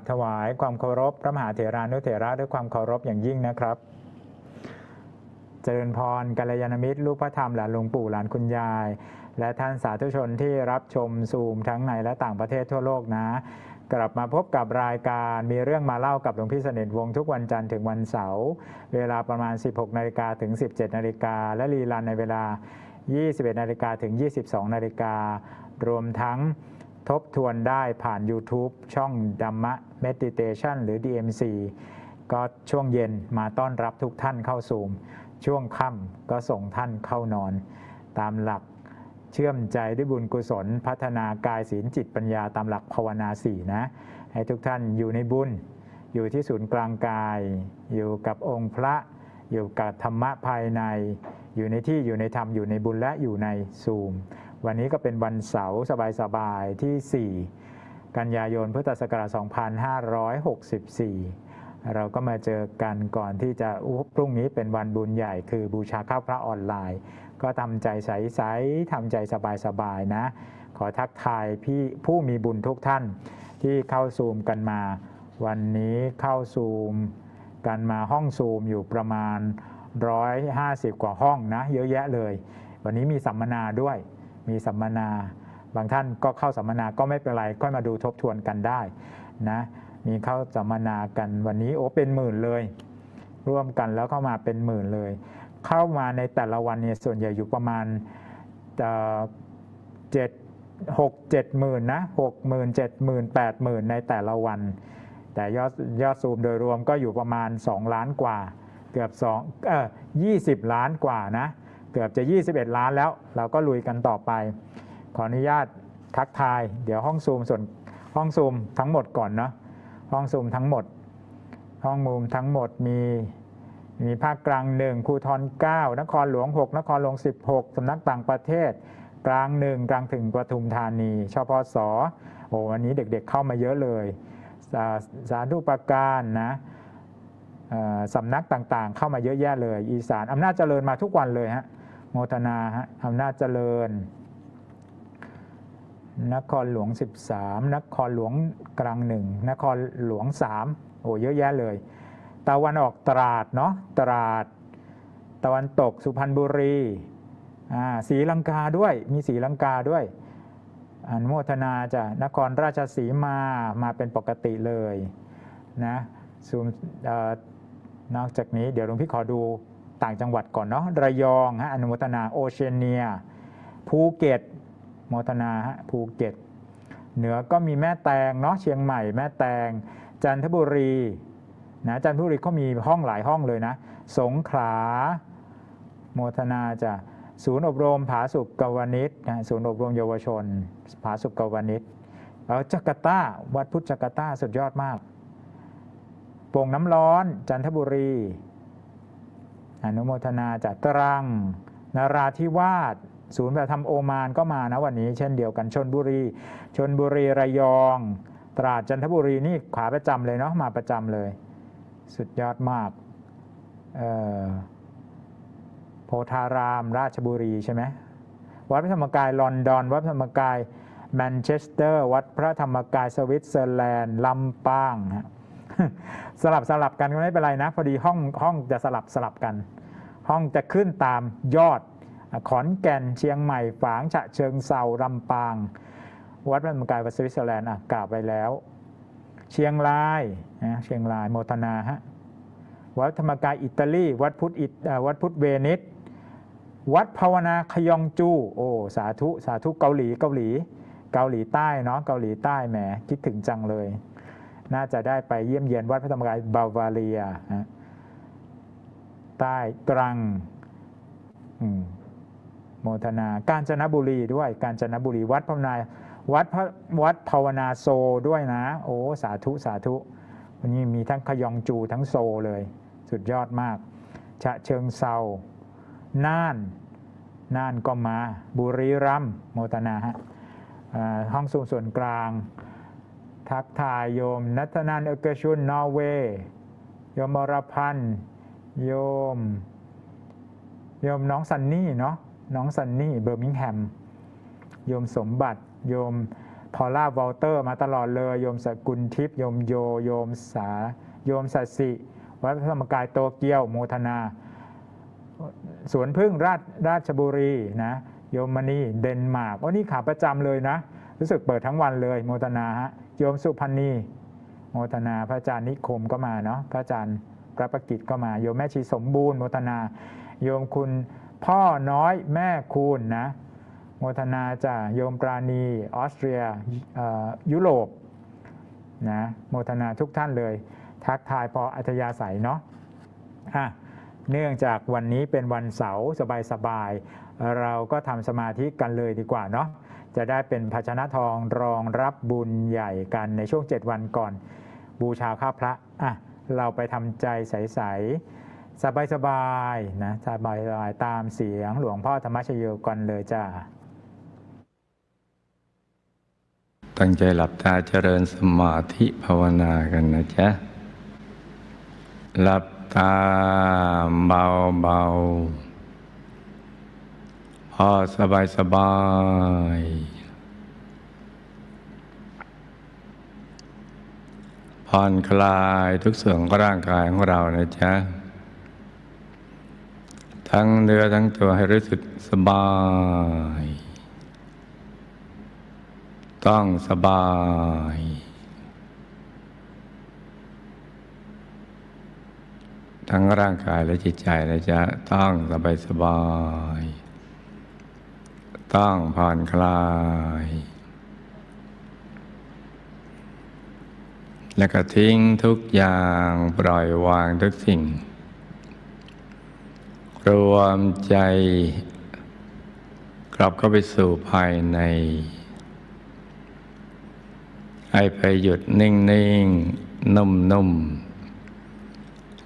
บถวายความเคารพ พระมหาเถรานุเถระด้วยความเคารพอย่างยิ่งนะครับ เจริญพรกัลยาณมิตรลูกพระธรรมหลานหลวงปู่หลานคุณยาย และท่านสาธุชนที่รับชมซูมทั้งในและต่างประเทศทั่วโลกนะ กลับมาพบกับรายการมีเรื่องมาเล่ากับหลวงพี่สนิทวงทุกวันจันทร์ถึงวันเสาร์เวลาประมาณ 16นาฬิกาถึง 17นาฬิกาและรีลันในเวลา 21นาฬิกาถึง 22นาฬิการวมทั้ง ทบทวนได้ผ่าน YouTube ช่องดัมมะ Meditation หรือ DMC ก็ช่วงเย็นมาต้อนรับทุกท่านเข้าซูมช่วงค่ำก็ส่งท่านเข้านอน ตามหลักเชื่อมใจด้วยบุญกุศล พัฒนากายศีลจิตปัญญาตามหลักภาวนาสี่นะ ให้ทุกท่านอยู่ในบุญ อยู่ที่ศูนย์กลางกาย อยู่กับองค์พระอยู่กับธรรมะภายใน อยู่ในที่อยู่ในธรรมอยู่ในบุญและอยู่ในซูม วันนี้ก็เป็นวันเสาร์สบายๆ ที่ 4 กันยายนพุทธศักราช 2564 เราก็มาเจอกันก่อนที่จะพรุ่งนี้เป็นวันบุญใหญ่ คือบูชาข้าวพระออนไลน์ ก็ทำใจใสๆทำใจสบายๆนะ ขอทักทายพี่ผู้มีบุญทุกท่านที่เข้าซูมกันมา วันนี้เข้าซูมกันมาห้องซูมอยู่ประมาณ 150 กว่าห้องนะ เยอะแยะเลย วันนี้มีสัมมนาด้วย มีสัมมนา บางท่านก็เข้าสัมมนาก็ไม่เป็นไรค่อยมาดูทบทวนกันได้นะมีเข้าสัมมนากันวันนี้โอ้เป็นหมื่นเลย ร่วมกันแล้วเข้ามาเป็นหมื่นเลย เข้ามาในแต่ละวันเนี่ยส่วนใหญ่อยู่ประมาณเอ่อเจ็ดหกเจ็ดหมื่นนะหกหมื่นเจ็ดหมื่นแปดหมื่นในแต่ละวัน แต่ยอดยอดซูมโดยรวมก็อยู่ประมาณ 2 ล้านกว่า เกือบ2เออ20 ล้านกว่านะ เกือบจะ 21 ล้านแล้ว เราก็ลุยกันต่อไป ขออนุญาตทักทาย เดี๋ยวห้องซูมส่วนห้องซูมทั้งหมดก่อนเนาะห้องซูมทั้งหมด ห้องมุมทั้งหมดมีมีภาคกลางหนึ่งภูทร9นครหลวง 6 นครหลวง 16สำนักต่างประเทศ กลางหนึ่งกลางถึงปทุมธานีชพสโอ้วันนี้เด็กๆเข้ามาเยอะเลย สาสาธุปการนะสำนักต่างๆ เข้ามาเยอะแยะเลย อีสานอำนาจเจริญมาทุกวันเลยฮะ โมทนาฮะอำนาจเจริญ นครหลวง 13 นครหลวงกลางหนึ่งนครหลวง 3 โอ้เยอะแยะเลยตะวันออกตราดเนาะตราด ตะวันตกสุพรรณบุรีอ่าศรีลังกาด้วยมีศรีลังกาด้วยอนุโมทนาจ้ะนครราชสีมามาเป็นปกติเลยนะซูมนอกจากนี้เดี๋ยวหลวงพี่ขอดู ต่างจังหวัดก่อนเนาะระยองฮะอนุโมทนาโอเชียเนียภูเก็ตโมทนาฮะภูเก็ต เหนือก็มีแม่แตงเนาะเชียงใหม่ แม่แตง จันทบุรีนะจันทบุรีเขามีห้องหลายห้องเลยนะ สงขลาโมทนาจะศูนย์อบรมผาสุกกวนิชนะศูนย์อบรมเยาวชน ผาสุกกวนิชแล้วจาการ์ตาวัดพุทธจาการ์ตาสุดยอดมากโป่งน้ำร้อน จันทบุรี อนุโมทนาจากตรังนาราธิวาสศูนย์แบบธรรมโอมานก็มานะวันนี้ เช่นเดียวกันชนบุรีชนบุรีระยอง ตราดจันทบุรีนี่ขาประจำเลยเนาะมาประจำเลย สุดยอดมากอ่อโพธาราม ราชบุรีใช่ไหมวัดพระธรรมกายลอนดอน วัดพระธรรมกายแมนเชสเตอร์ วัดพระธรรมกายสวิตเซอร์แลนด์ลำปางฮะ สลับสลับกันก็ไม่เป็นไรนะ พอดีห้องห้องจะสลับสลับกัน ห้องจะขึ้นตามยอด ขอนแก่นเชียงใหม่ฝางฉะเชิงเทราลำปาง วัดพระธรรมกายวัดสวิตเซอร์แลนด์อะกล่าวไปแล้ว เชียงรายนะเชียงรายโมทนาฮะวัดธรรมกายอิตาลี วัดพุทธอิตวัดพุทธเวนิสวัดภาวนาขยองจูโอ้สาธุสาธุเกาหลีเกาหลี เกาหลีใต้เนาะเกาหลีใต้แหมคิดถึงจังเลย น่าจะได้ไปเยี่ยมเยียนวัดพระธรรมกายบาวาเรียใต้ตรังมโมทนา กาญจนบุรีด้วย กาญจนบุรีวัดภาวนาวัดพระวัดภาวนาโซด้วยนะ โอ้ สาธุสาธุวันนี้มีทั้งขยองจูทั้งโซเลย สุดยอดมาก ฉะเชิงเซาน่าน น่านก็มา บุรีรัมย์โมทนาฮะห้องสูงส่วนกลาง ทักทายโยม นัทนันเอกชุนนอร์เวย์โยมอรพันธ์โยม โยมน้องซันนี่เนาะน้องซันนี่เบอร์มิงแฮมโยมสมบัติโยมพอล่าวอลเตอร์มาตลอดเลย โยมสกุลทิพย์โยมโยโยมสาโยมสัสิวัดพระธรรมกายโตเกียวโมทนาสวนพึ่งราชราชบุรีนะโยมมณีเดนมาร์กโอ้นี่ขาประจำเลยนะ รู้สึกเปิดทั้งวันเลยโมทนาฮะ โยมสุพันนีโมทนาพระอาจารย์นิคมก็มาเนาะพระอาจารย์พระประกิตก็มาโยมแม่ชีสมบูรณ์โมทนา โยมคุณพ่อน้อยแม่คูณนะโมทนาจากโยมปราณีออสเตรียยุโรปนะโมทนาทุกท่านเลย ทักทายพออัธยาศัยเนาะอะเนื่องจากวันนี้เป็นวันเสาร์สบายๆเราก็ทำสมาธิกันเลยดีกว่าเนาะ จะได้เป็นภาชนะทองรองรับบุญใหญ่กันในช่วง 7 วันก่อน บูชาข้าพระอะเราไปทำใจใสๆสบายๆนะสบายๆตามเสียงหลวงพ่อธรรมชโยกันเลยจ้าตั้งใจหลับตาเจริญสมาธิภาวนากันนะจ๊ะ หลับตาเบาเบา อสบายสบาย ผ่อนคลายทุกส่วนของร่างกายของเรานะจ๊ะ ทั้งเนื้อทั้งตัวให้รู้สึกสบาย ต้องสบายทั้งร่างกายและจิตใจนะจ๊ะ ต้องสบายสบาย ต้องผ่อนคลาย แล้วก็ทิ้งทุกอย่างปล่อยวางทุกสิ่ง รวมใจ กลับเข้าไปสู่ภายใน ให้ไปหยุดนิ่งนิ่งนุ่มนุ่ม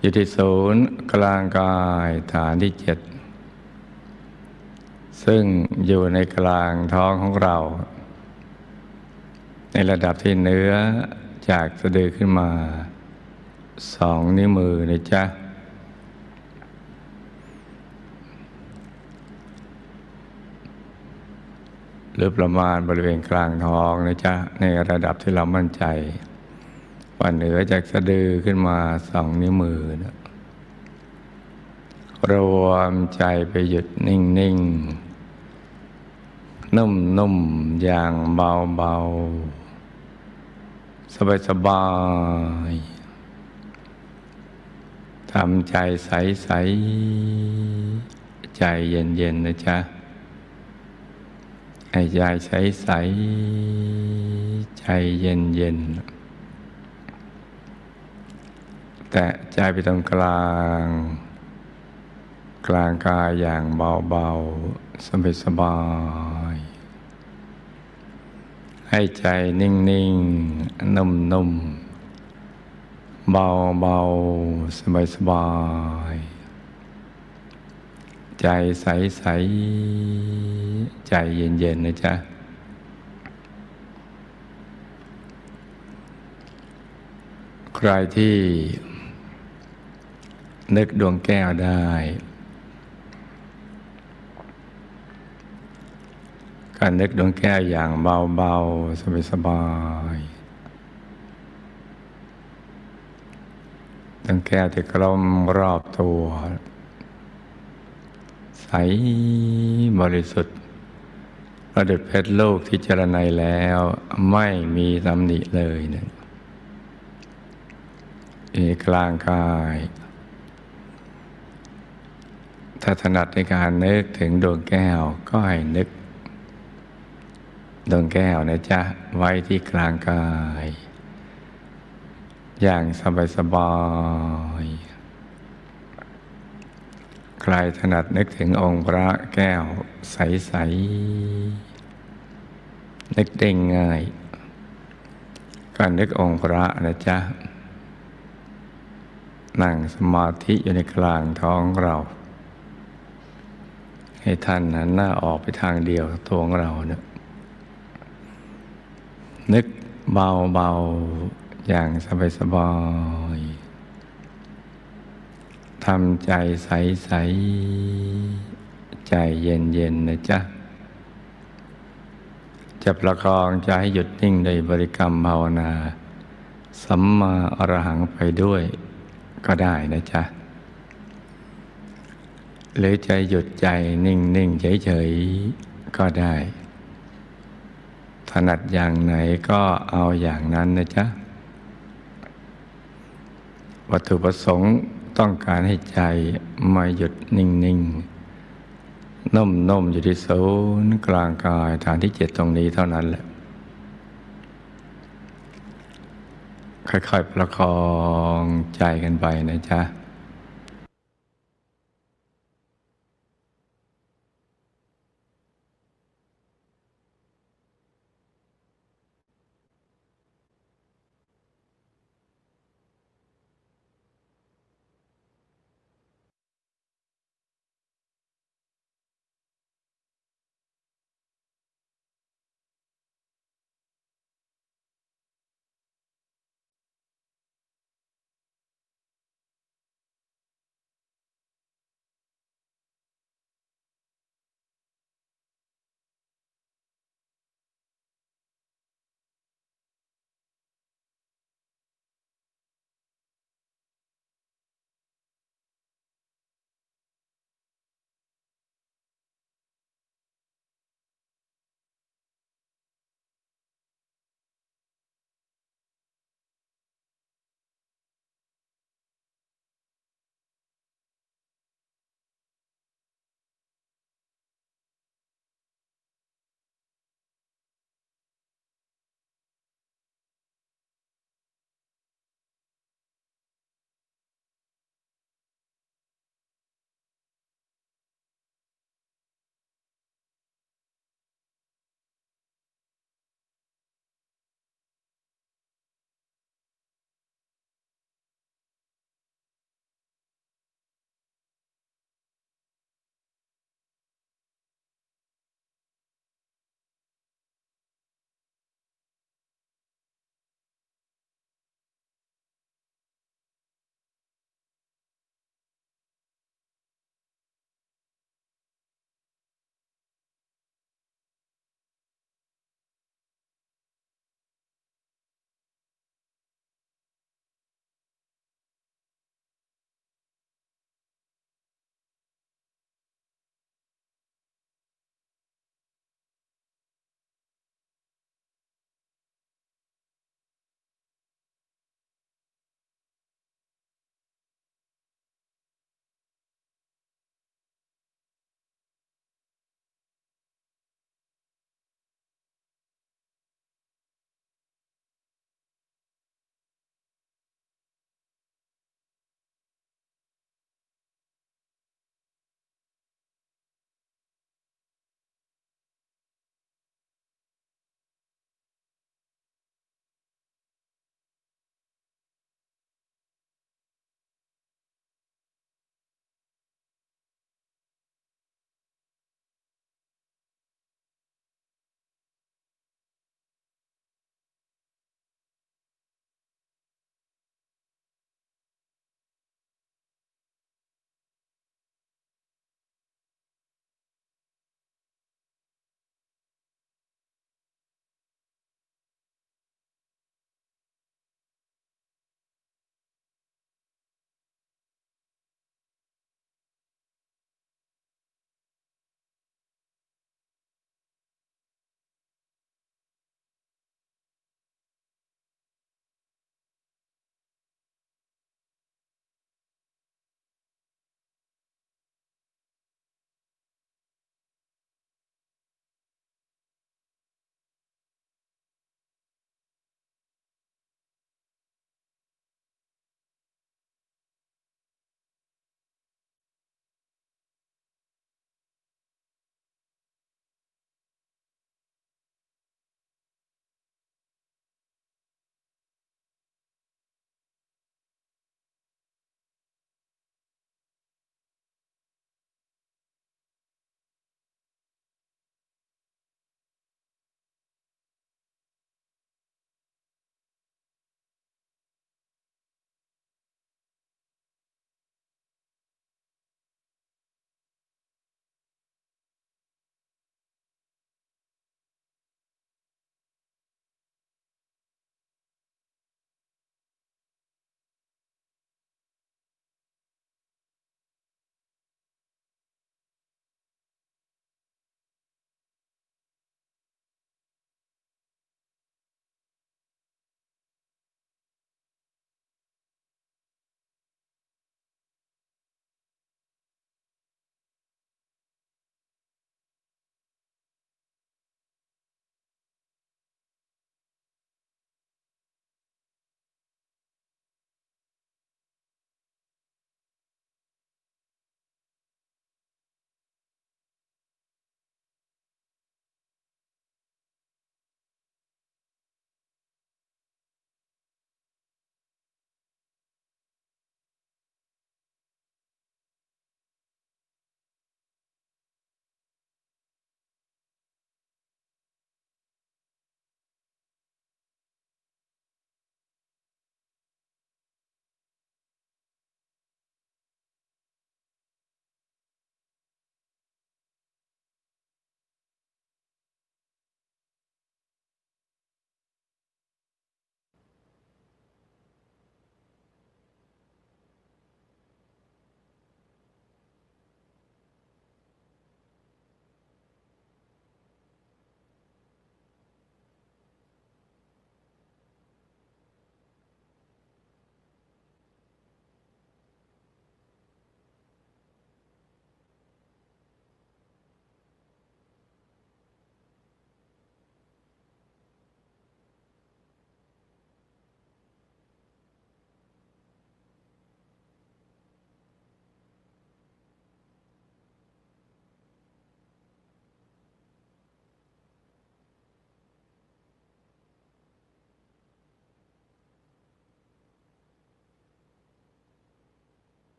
อยู่ที่ศูนย์กลางกายฐานที่เจ็ด ซึ่งอยู่ในกลางท้องของเรา ในระดับที่เนื้อจากสะดือขึ้นมาสองนิ้วมือนะจ๊ะ หรือประมาณบริเวณกลางท้องนะจ๊ะ ในระดับที่เรามั่นใจ ว่าเหนือจากสะดือขึ้นมาสองนิ้วมือนะ รวมใจไปหยุดนิ่งนิ่งนุ่มนุ่มอย่างเบาเบาสบายสบายทำใจใสใสใจเย็นเย็นนะจ๊ะให้ใจใสใสใจเย็นเย็นแต่ใจไปตรงกลาง กลางกายอย่างเบาๆ สบายสบาย ให้ใจนิ่งๆ นุ่มๆ เบาๆ สบายๆใจใสๆ ใจเย็นๆ นะจ๊ะใครที่นึกดวงแก้วได้ การนึกดวงแก้วอย่างเบาๆ สบายๆดวงแก้วที่กลมรอบตัว ใสบริสุทธิ์ประดุจเพชรโลกที่เจรไนแล้วไม่มีตำหนิเลยเนี่ยกลางกาย ถ้าถนัดในการนึกถึงดวงแก้วก็ให้นึก ดวงแก้วนะจ๊ะ ไว้ที่กลางกาย อย่างสบายสบายใครถนัดนึกถึงองค์พระแก้วใส ๆ นึกได้ง่ายก็นึกองค์พระนะจ๊ะ นั่งสมาธิอยู่ในกลางท้องเรา ให้ท่านหันหน้าออกไปทางเดียวตัวของเราเนะ นึกเบาๆอย่างสบายๆทำใจใสๆใจเย็นๆนะจ๊ะ จะประคองใจให้หยุดนิ่งในบริกรรมภาวนาสัมมาอรหังไปด้วยก็ได้นะจ๊ะ หรือใจหยุดใจนิ่งนิ่งเฉย ๆ ก็ได้ นัดอย่างไหนก็เอาอย่างนั้นนะจ๊ะ วัตถุประสงค์ต้องการให้ใจมาหยุดนิ่งนิ่งนุ่มนมอยู่ที่ศูนย์กลางกายฐานที่เจ็ดตรงนี้เท่านั้นแหละ ค่อยๆ ประคองใจกันไปนะจ๊ะ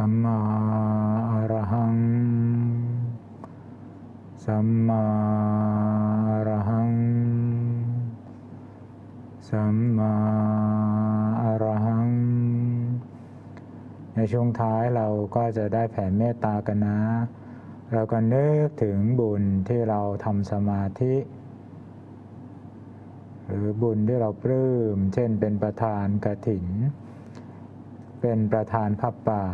สัมมาอรหัง สัมมาอรหัง สัมมาอรหัง ในช่วงท้ายเราก็จะได้แผ่เมตตากันนะ เราก็นึกถึงบุญที่เราทำสมาธิ หรือบุญที่เราปลื้ม เช่นเป็นประธานกระถิน เป็นประธานพับป่า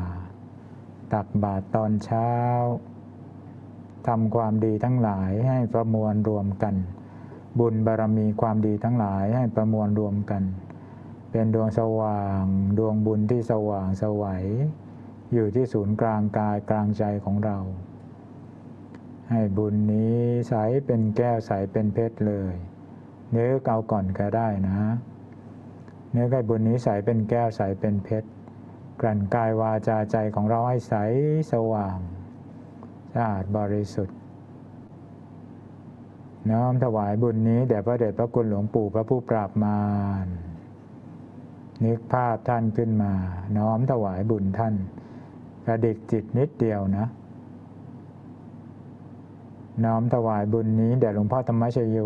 ตักบาตรตอนเช้าทำความดีทั้งหลายให้ประมวลรวมกัน บุญบารมีความดีทั้งหลายให้ประมวลรวมกัน เป็นดวงสว่าง ดวงบุญที่สว่างสวัยอยู่ที่ศูนย์กลางกายกลางใจของเรา ให้บุญนี้ใสเป็นแก้วใสเป็นเพชรเลยเนื้อเอาก่อนก็ได้นะ เนื้อให้บุญนี้ใสเป็นแก้วใสเป็นเพชร กลั่นกายวาจาใจของเราให้ใสสว่างสะอาดบริสุทธิ์ น้อมถวายบุญนี้แด่พระเดชพระคุณหลวงปู่พระผู้ปราบมารนึกภาพท่านขึ้นมา น้อมถวายบุญท่านกระดิกจิตนิดเดียวนะ น้อมถวายบุญนี้แด่หลวงพ่อธรรมชโย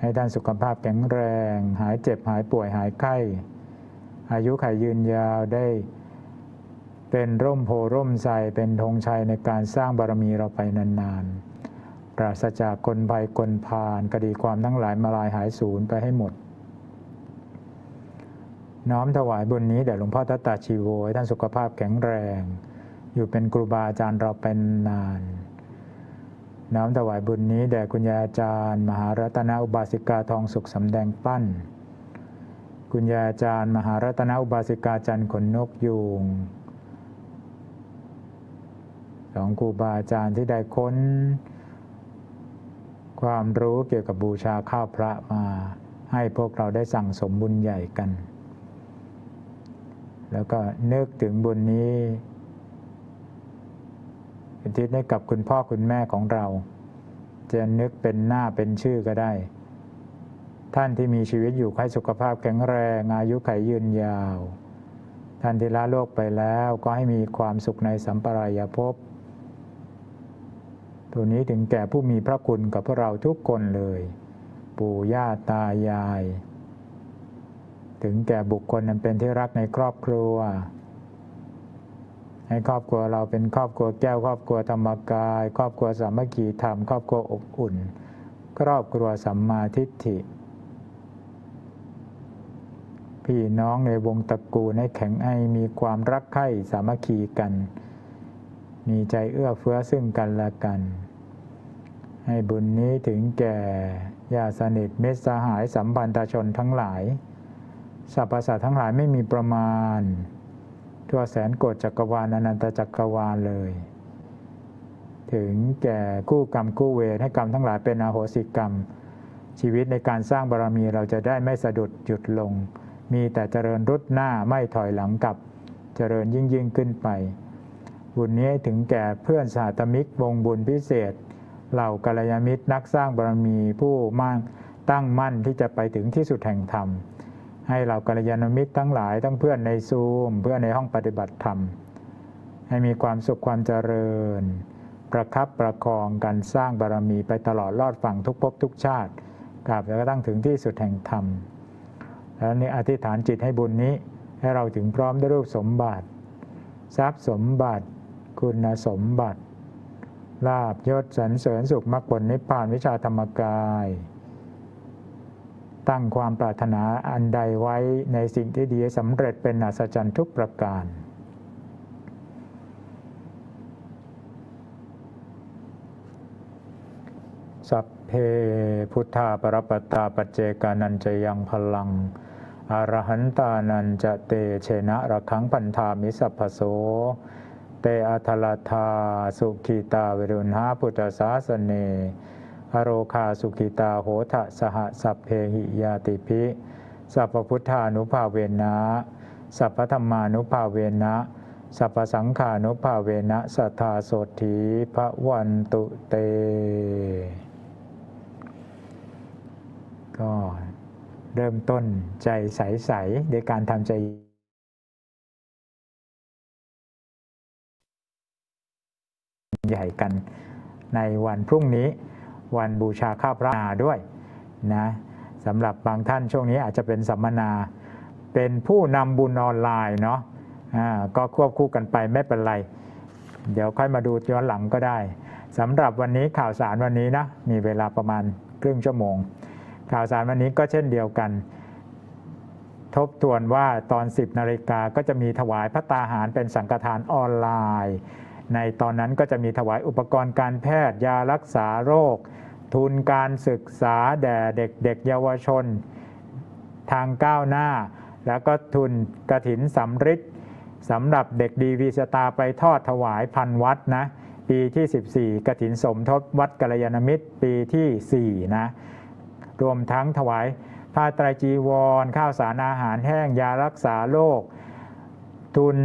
ให้ท่านสุขภาพแข็งแรง หายเจ็บหายป่วยหายไข้ อายุขัยยืนยาวได้เป็นร่มโพร่มไทรเป็นธงชัยในการสร้างบารมีเราไปนานๆ ปราศจากคนภัยคนพาลคดีความทั้งหลายมาลายหายสูญไปให้หมด น้อมถวายบุญนี้แด่หลวงพ่อทัตตาชีโวให้ท่านสุขภาพแข็งแรง อยู่เป็นครูบาอาจารย์เราเป็นนาน น้อมถวายบุญนี้แด่คุณยายอาจารย์ มหารัตนอุบาสิกาทองสุขสำแดงปั้น คุณยายอาจารย์ มหารัตนอุบาสิกาจันทร์ขนนกยูงสองครูบาอาจารย์ที่ได้ค้น ความรู้เกี่ยวกับบูชาข้าวพระมา ให้พวกเราได้สั่งสมบุญใหญ่กัน แล้วก็นึกถึงบุญนี้อุทิศให้กับคุณพ่อคุณแม่ของเรา จะนึกเป็นหน้าเป็นชื่อก็ได้ ท่านที่มีชีวิตอยู่ให้สุขภาพแข็งแรง อายุขัยยืนยาว ท่านที่ละโลกไปแล้วก็ให้มีความสุขในสัมปรายภพตัวนี้ถึงแก่ผู้มีพระคุณกับพวกเราทุกคนเลย ปู่ย่าตายาย ถึงแก่บุคคลนั้นเป็นที่รักในครอบครัว ให้ครอบครัวเราเป็นครอบครัวแก้ว ครอบครัวธรรมกาย ครอบครัวสามัคคีธรรม ครอบครัวอบอุ่น ครอบครัวสัมมาทิฏฐิ พี่น้องในวงตระกูลให้แข็งให้มีความรักใคร่สามัคคีกัน มีใจเอื้อเฟื้อซึ่งกันและกัน ให้บุญนี้ถึงแก่ญาติสนิทมิตสหายสัมพันธชนทั้งหลายสรรพสัตว์ทั้งหลายไม่มีประมาณ ทั่วแสนโกฏจักรวาลอนันตจักรวาลเลย ถึงแก่กู้กรรมกู้เวรให้กรรมทั้งหลายเป็นอาโหสิกรรม ชีวิตในการสร้างบารมีเราจะได้ไม่สะดุดหยุดลง มีแต่เจริญรุดหน้าไม่ถอยหลังกลับ เจริญยิ่งยิ่งขึ้นไป บุญนี้ถึงแก่เพื่อนสาธมิกวงบุญพิเศษ เหล่ากัลยาณมิตรนักสร้างบารมีผู้มั่งตั้งมั่นที่จะไปถึงที่สุดแห่งธรรม ให้เหล่ากัลยาณมิตรทั้งหลายทั้งเพื่อนในซูม เพื่อนในห้องปฏิบัติธรรม ให้มีความสุขความเจริญ ประคับประคองการสร้างบารมีไปตลอดรอดฝั่งทุกภพทุกชาติกราบแล้วก็ตั้งถึงที่สุดแห่งธรรม แล้วนี่อธิษฐานจิตให้บุญนี้ ให้เราถึงพร้อมด้วยรูปสมบัติ ทรัพย์สมบัติ คุณสมบัติ ลาบยศสรรเสริญสุขมรรคผลนิพพานวิชาธรรมกาย ตั้งความปรารถนาอันใดไว้ในสิ่งที่ดีสำเร็จเป็นอัศจรรย์ทุกประการสัพเพพุทธาปรปตาปัจเจกานันจะยังพลัง อรหันตานันจะเตเชนะระคังพันธามิสัพพโส เตอัทลธาสุขีตาวิรุณหาพุทธศาสเน อโรคาสุขิตาโหทะสหสัพเพหิยาติภิสัพพุทธานุภาเวนะสัพพธรรมานุภาเวนะสัพพสังขานุภาเวนะสัทธาโสถีพระวันตุเต ก็ เริ่มต้นใจใสๆโดยการทำใจใหญ่กันในวันพรุ่งนี้วันบูชาข้าวพระาด้วยนะสำหรับบางท่านช่วงนี้อาจจะเป็นสัมมนา เป็นผู้นำบุญออนไลน์เนาะอ่าก็ควบคู่กันไปไม่เป็นไร เดี๋ยวค่อยมาดูย้อนหลังก็ได้สำหรับวันนี้ข่าวสารวันนี้นะมีเวลาประมาณครึ่งชั่วโมง ข่าวสารวันนี้ก็เช่นเดียวกัน ทบทวนว่าตอน 10นาฬิกาก็จะมีถวายพระตาหารเป็นสังฆทานออนไลน์ ในตอนนั้นก็จะมีถวายอุปกรณ์การแพทย์ยารักษาโรค ทุนการศึกษาแด่เด็กๆเยาวชน ทางก้าวหน้า แล้วก็ทุนกระถินสำริดสำหรับเด็กดีวีสตาไปทอดถวายพันวัดนะปีที่ 14 กระถินสมทบวัดกัลยาณมิตรปีที่ 4 นะ รวมทั้งถวายผ้าไตรจีวร ข้าวสารอาหารแห้งยารักษาโรคทุน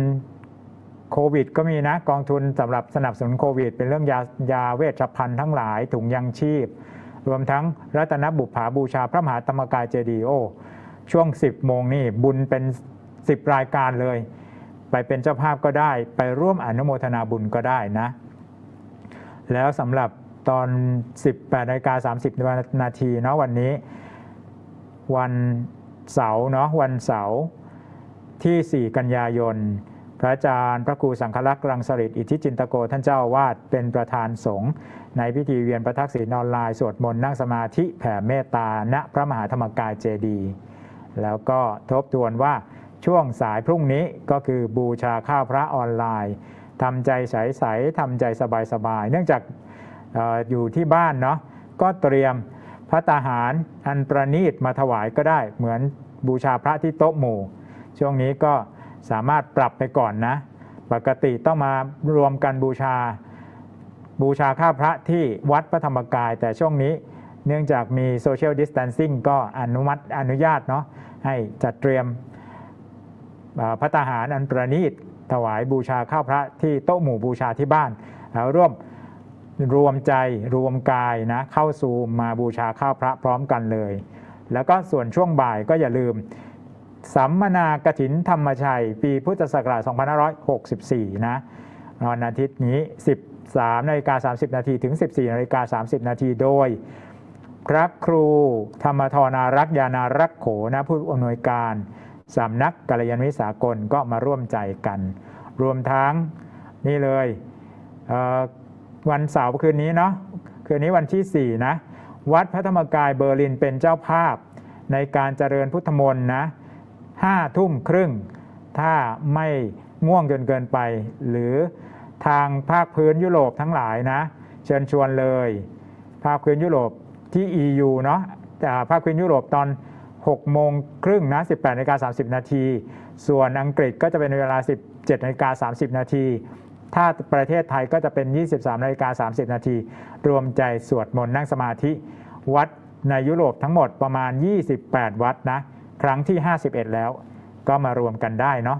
โควิด ก็มีนะกองทุนสำหรับสนับสนุนโควิด เป็นเรื่องยายาเวชภัณฑ์ทั้งหลายถุงยังชีพ รวมทั้งรัตนบุปผาบูชาพระมหาธรรมกายเจดีย์โอช่วง 10 โมงนี่บุญเป็น 10 รายการเลย ไปเป็นเจ้าภาพก็ได้ ไปร่วมอนุโมทนาบุญก็ได้นะ แล้วสำหรับ ตอน 18นาฬิกา30 นาทีเนาะวันนี้ วันเสาร์เนาะวันเสาร์ที่ 4 กันยายน พระอาจารย์พระครูสังฆลักษณ์รังสฤษดิ์อิทธิจินตโกท่านเจ้าวาสเป็นประธานสงฆ์ในพิธีเวียนประทักษิณออนไลน์สวดมนต์นั่งสมาธิแผ่เมตตาณพระมหาธรรมกายเจดีย์แล้วก็ทบทวนว่าช่วงสายพรุ่งนี้ก็คือบูชาข้าวพระออนไลน์ทำใจใสๆทำใจสบายๆเนื่องจาก อยู่ที่บ้านเนาะก็เตรียมพระตาหารอันประณีตมาถวายก็ได้ เหมือนบูชาพระที่โต๊ะหมู่ ช่วงนี้ก็สามารถปรับไปก่อนนะ ปกติต้องมารวมกันบูชา บูชาข้าพระที่วัดพระธรรมกาย แต่ช่วงนี้เนื่องจากมีโซเชียลดิส a ทนซิ่งก็อนุมัติอนุญาตเนาะให้จัดเตรียมพระตาหารอันประณีตถวายบูชาข้าวพระที่โต๊ะหมู่บูชาที่บ้านแล้วร่วม รวมใจรวมกายนะเข้าซูมมาบูชาข้าวพระพร้อมกันเลย แล้วก็ส่วนช่วงบ่ายก็อย่าลืม สัมมนากถินธรรมชัย ปีพุทธศักราช 2564 นะวันอาทิตย์นี้ 13นาฬิกา30 นาทีถึง 14นาฬิกา30 นาทีโดย พระครูธรรมทรนารักษ์ยานารักษ์โขนะผู้อำนวยการสำนักกัลยาณมิสากลก็มาร่วมใจกัน รวมทั้งนี่เลยเอ่อ วันเสาร์คืนนี้เนาะคืนนี้วันที่ 4 นะ วัดพระธรรมกายเบอร์ลินเป็นเจ้าภาพ ในการเจริญพุทธมนต์นะห้าทุ่มครึ่ง ถ้าไม่ง่วงจนเกินไป หรือทางภาคพื้นยุโรปทั้งหลายนะ เชิญชวนเลย ภาคพื้นยุโรปที่ EU เนาะแต่ภาคพื้นยุโรปตอน 6 โมงครึ่งนะ18นาฬิกา30 นาที ส่วนอังกฤษก็จะเป็นเวลา 17นาฬิกา30 นาที ถ้าประเทศไทยก็จะเป็น 23นาฬิกา30 นาที รวมใจสวดมนต์นั่งสมาธิ วัดในยุโรปทั้งหมดประมาณ 28 วัดนะ ครั้งที่ 51 แล้ว ก็มารวมกันได้เนาะ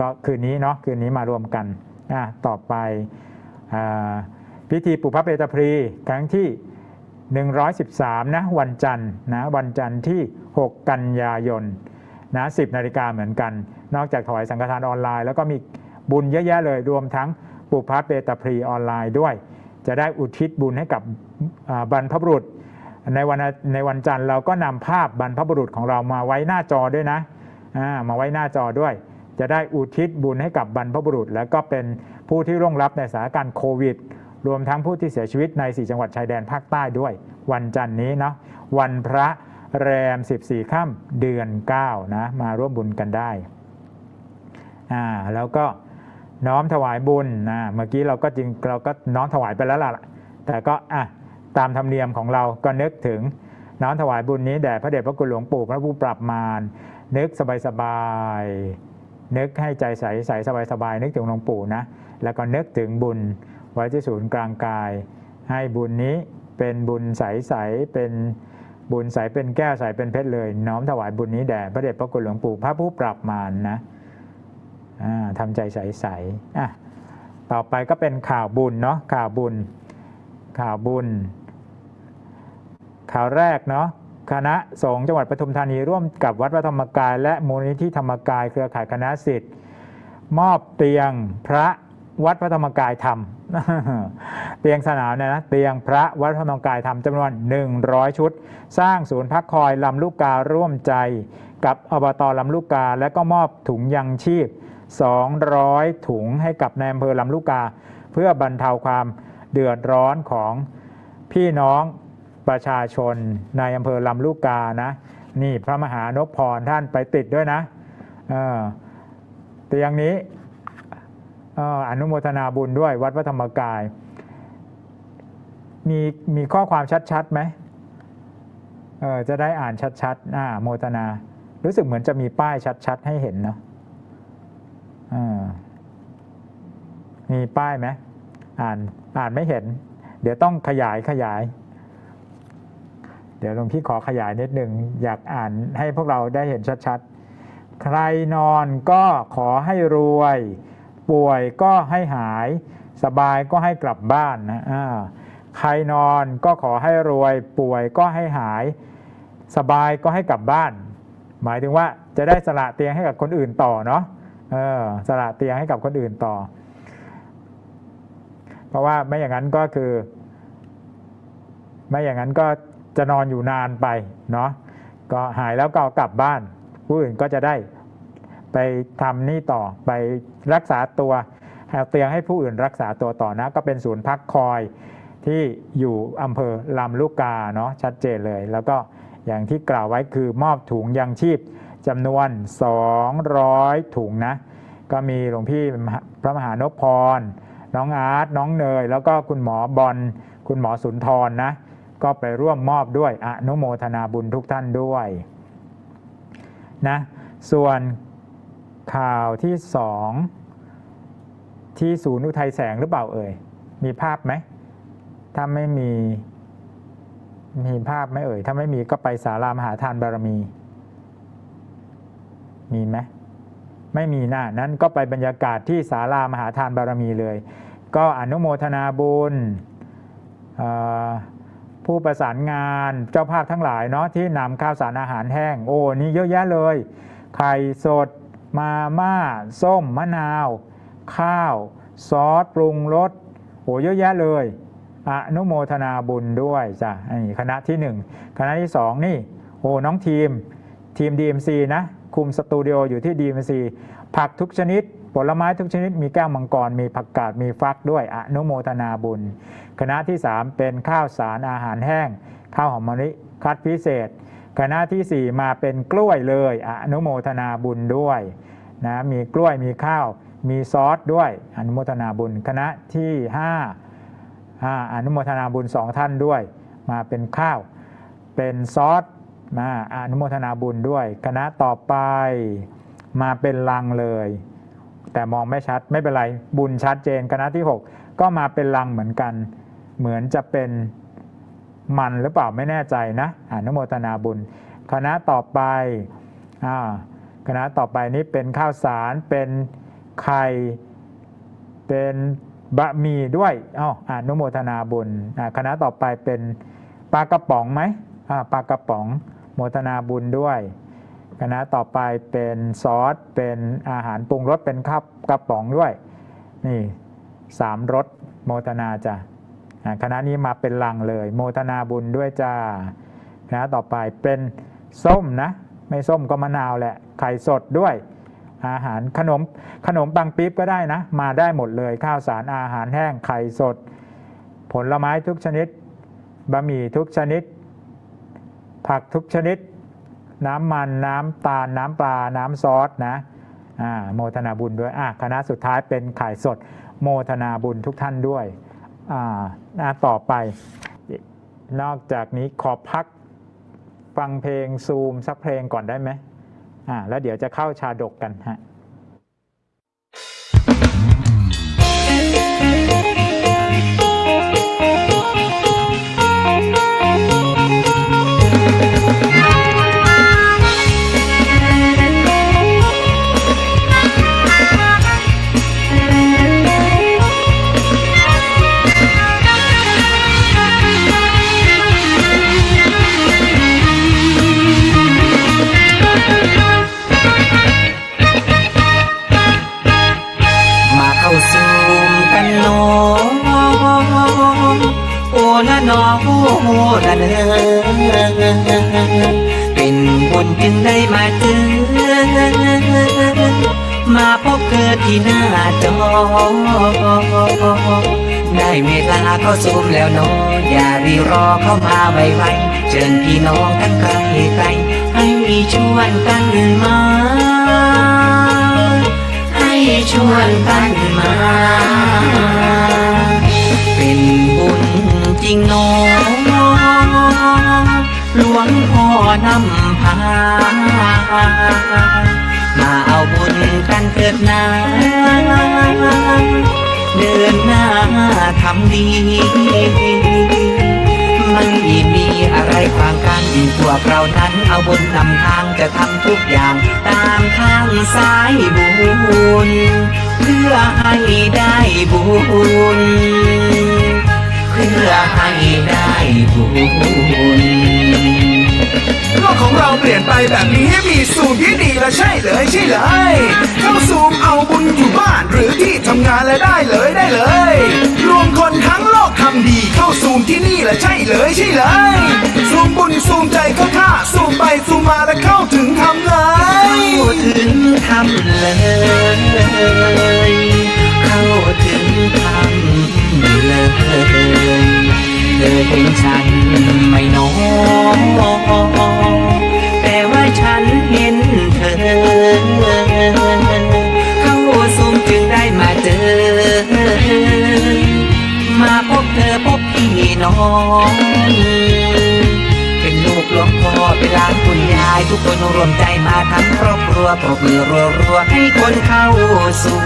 ก็คืนนี้เนาะคืนนี้มารวมกันต่อไปอพิธีปุพพเปตพรีครั้งที่ 113 นะ วันจันทร์นะวันจันทร์ที่ 6 กันยายนนะ10นาฬิกาเหมือนกัน นอกจากถวายสังฆทานออนไลน์ แล้วก็มี บุญเยอะแยะเลยรวมทั้งปุพพเปตพรีออนไลน์ด้วย จะได้อุทิศบุญให้กับบรรพบุรุษ ในวันในวันจันทร์เราก็นำภาพบรรพบุรุษของเรามาไว้หน้าจอด้วยนะมาไว้หน้าจอด้วย จะได้อุทิศบุญให้กับบรรพบุรุษ แล้วก็เป็นผู้ที่ร่วงรับในสถานการณ์โควิดรวมทั้งผู้ที่เสียชีวิตใน 4 จังหวัดชายแดนภาคใต้ด้วย วันจันทร์นี้เนาะวันพระแรม 14ค่ำเดือน 9 นะ มาร่วมบุญกันได้อ่าแล้วก็ น้อมถวายบุญนะเมื่อกี้เราก็จริงเราก็น้อมถวายไปแล้วล่ะ แต่ก็อะตามธรรมเนียมของเราก็นึกถึงน้อมถวายบุญนี้แด่พระเดชพระคุณหลวงปู่พระผู้ปรับมารนึกสบายๆนึกให้ใจใสใสสบายๆนึกถึงหลวงปู่นะแล้วก็นึกถึงบุญไว้ที่ศูนย์กลางกาย ให้บุญนี้เป็นบุญใสๆเป็นบุญใสเป็นแก้วใสเป็นเพชรเลย น้อมถวายบุญนี้แด่พระเดชพระคุณหลวงปู่พระผู้ปรับมารนะ ทำใจใสๆอะต่อไปก็เป็นข่าวบุญเนาะข่าวบุญ ข่าวบุญ ข่าวแรกเนาะคณะสงฆ์จังหวัดปทุมธานีร่วมกับวัดพระธรรมกาย และมูลนิธิธรรมกาย เครือข่ายคณะสิทธิ์มอบเตียงพระวัดพระธรรมกายทำเตียงสนามเนี่ยนะเตียงพระวัดพระธรรมกายทำจำนวน 100 ชุด สร้างศูนย์พักคอยลำลูกการ่วมใจ กับอบตลำลูกกา และก็มอบถุงยังชีพ 200 ถุงให้กับในอำเภอลำลูกกา เพื่อบรรเทาความเดือดร้อนของพี่น้องประชาชนในอำเภอลำลูกกานะนี่พระมหานพพรท่านไปติดด้วยนะเออเตียงนี้ออนุโมทนาบุญด้วยวัดพระธรรมกาย มีมีข้อความชัดๆไหมจะได้อ่านชัดๆอ่าโมทนา รู้สึกเหมือนจะมีป้ายชัดๆ ให้เห็นเนาะอ่า มีป้ายไหมอ่านอ่านไม่เห็น เดี๋ยวต้องขยายขยาย เดี๋ยวหลวงพี่ขอขยายนิดหนึ่งอยากอ่านให้พวกเราได้เห็นชัดๆ ใครนอนก็ขอให้รวย ป่วยก็ให้หาย สบายก็ให้กลับบ้านนะใครนอนก็ขอให้รวย ป่วยก็ให้หาย สบายก็ให้กลับบ้าน หมายถึงว่าจะได้สละเตียงให้กับคนอื่นต่อเนาะสละเตียงให้กับคนอื่นต่อ เพราะว่าไม่อย่างนั้นก็คือ ไม่อย่างนั้นก็จะนอนอยู่นานไปเนาะก็หายแล้วก็กลับบ้าน ผู้อื่นก็จะได้ไปทำนี่ต่อไปรักษาตัวเอาเตียงให้ผู้อื่นรักษาตัวต่อนะ ก็เป็นศูนย์พักคอยที่อยู่อำเภอลำลูกกาเนาะชัดเจนเลย แล้วก็อย่างที่กล่าวไว้คือมอบถุงยังชีพจำนวน 200 ถุงนะ ก็มีหลวงพี่พระมหานพพร น้องอาร์ตน้องเนย แล้วก็คุณหมอบอลคุณหมอสุนทรนะก็ไปร่วมมอบด้วยอนุโมทนาบุญทุกท่านด้วยนะส่วนข่าวที่สองที่ศูนย์อุทัยแสงหรือเปล่าเอ่ย มีภาพไหม ถ้าไม่มี มีภาพไหมเอ่ย ถ้าไม่มีก็ไปสารามหาทานบารมี มีไหม ไม่มีนะนั้นก็ไปบรรยากาศที่ศาลามหาทานบารมีเลย ก็อนุโมทนาบุญผู้ประสานงานเจ้าภาพทั้งหลายเนาะที่นำข้าวสารอาหารแห้ง โอ้นี่เยอะแยะเลย ไข่สด มาม่า ส้ม มะนาว ข้าว ซอส ปรุงรสโอ้เยอะแยะเลยอนุโมทนาบุญด้วยจ้ะคณะที่หนึ่งคณะที่สองนี่โอ้น้องทีมทีม DMC นะ คุมสตูดิโออยู่ที่ DMC ผักทุกชนิด ผลไม้ทุกชนิดมีแก้วมังกร มีผักกาดมีฟักด้วยอนุโมทนาบุญ คณะที่ 3 เป็นข้าวสารอาหารแห้ง ข้าวหอมมะลิคัดพิเศษ คณะทีสี่ 4 มาเป็นกล้วยเลยอนุโมทนาบุญด้วยนะมีกล้วยมีข้าวมีซอสด้วยอนุโมทนาบุญ คณะที่5อาอนุโมทนาบุญสองท่านด้วย มาเป็นข้าว เป็นซอสมาอนุโมทนาบุญด้วย คณะต่อไปมาเป็นลังเลย แต่มองไม่ชัดไม่เป็นไรบุญชัดเจนคณะที่ 6 ก็มาเป็นลังเหมือนกัน เหมือนจะเป็นมันหรือเปล่าไม่แน่ใจนะอนุโมทนาบุญ คณะต่อไปอคณะต่อไปนี้เป็นข้าวสารเป็นไข่เป็นบะหมี่ด้วยอ้าวอนุโมทนาบุญคณะต่อไปเป็นปลากระป๋องไหมปลากระป๋องโมทนาบุญด้วย คณะต่อไปเป็นซอส เป็นอาหารปรุงรสเป็นข้าวกระป๋องด้วย นี่สามรสโมทนาจ้ะคณะนี้มาเป็นลังเลย โมทนาบุญด้วยจ้าคณะต่อไปเป็นส้มนะ ไม่ส้มก็มะนาวแหละ ไข่สดด้วย อาหารขนมขนมปังปี๊บก็ได้นะ มาได้หมดเลย ข้าวสารอาหารแห้งไข่สด ผลไม้ทุกชนิดบะหมี่ทุกชนิด ผักทุกชนิด น้ำมันน้ำตาลน้ำปลา น้ำซอสนะอ่าโมทนาบุญด้วยอะคณะสุดท้ายเป็นไข่สดโมทนาบุญทุกท่านด้วยอ่าหน้าต่อไป นอกจากนี้ขอพักฟังเพลงซูมสักเพลงก่อนได้ไหมอ่าแล้วเดี๋ยวจะเข้าชาดกกันฮะ โอละนอโอละเนอเป็นบุญจึงได้มาเจอมาพบเกิดที่หน้าจอ ได้เวลาเข้าซูมแล้วเน้องอย่ารีรอเข้ามาไวๆเชิญพี่น้องทั้งไกลไกลให้ชวนกันมา ชวนกันมา เป็นบุญจริงหนอหลวงพ่อนำพา มาเอาบุญกันเถิดนาเดินหน้าทำดี ไม่มีอะไรขวางกันพวกเรานั้นเอาบุญนำทางจะทำทุกอย่างตามทางสายบุญ เพื่อให้ได้บุญ เพื่อให้ได้บุญ โลกของเราเปลี่ยนไปแบบนี้มีสูตรที่ดีและใช่เลยใช่เลยเข้าซูมเอาบุญอยู่บ้านหรือที่ทำงานและได้เลยได้เลย รวมคนทั้งโลกทำดีเข้าซูมที่นี่และใช่เลยใช่เลยซูมบุญซูมใจเข้าท่าซูมไปซูมมาและเข้าถึงทำเลยเข้าถึงทำเลยเข้าถึงทำเลย เธอเห็นฉันไม่น้อยแต่ว่าฉันเห็นเธอ เข้าสุมจึงได้มาเจอ มาพบเธอพบพี่น้องเป็นลูกหลวงพ่อเป็นหลานคุณยาย ทุกคนรวมใจมาทั้งครอบครัวปรบมือรัวๆให้คนเข้าสู่